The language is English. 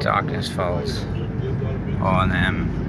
Darkness falls on them.